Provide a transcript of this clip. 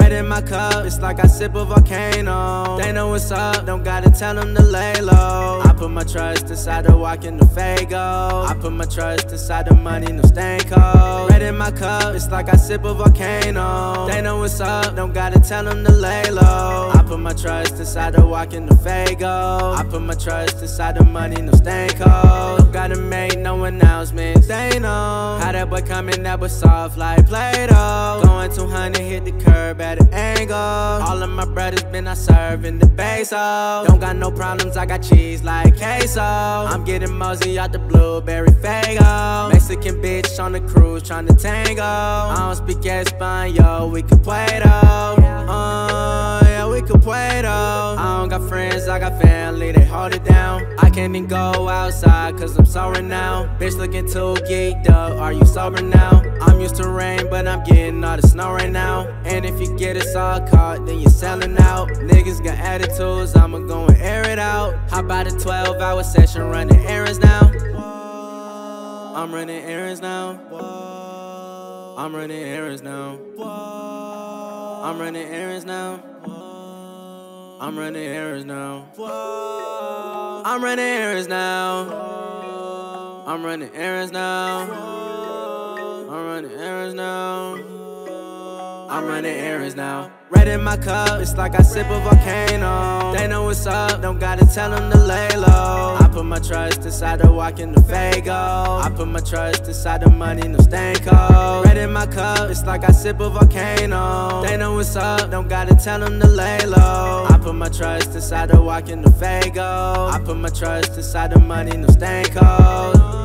Red in my cup, it's like I sip a volcano. They know what's up, don't gotta tell them to lay low. I put my trust inside the walk in the Fago. I put my trust inside the money, no stain cold. Red in my cup, it's like I sip a volcano. They know what's up, don't gotta tell them to lay low. I put my trust inside the walk in the Fago. I put my trust inside the money, no stain cold. Gotta make no announcements, they know. How that boy coming, that was soft like Play-Doh. Going 200, hit the curb at an angle. All of my brothers been I serving the peso. Don't got no problems, I got cheese like queso. I'm getting mosey out the blueberry fago. Mexican bitch on the cruise trying to tango. I don't speak Espanol, we can play though. Uh, we though. I don't got friends, I got family, they hold it down. I can't even go outside, cause I'm sober now. Bitch looking too geeked up, are you sober now? I'm used to rain, but I'm getting all the snow right now. And if you get us all caught, then you're selling out. Niggas got attitudes, I'ma go and air it out. How about a 12 hour session running errands now? I'm running errands now. I'm running errands now. I'm running errands now. I'm running errands now. I'm running errands now. I'm running errands now. I'm running errands now. I'm running errands now. Red in my cup, it's like I sip a volcano. They know what's up, don't gotta tell them to lay low. I put my trust inside the walk in the Fago. I put my trust inside the money, no stain cold. Red in my cup, it's like I sip a volcano. They know what's up, don't gotta tell them to lay low. I put my trust inside the walk in the Fago. I put my trust inside the money, no stain cold.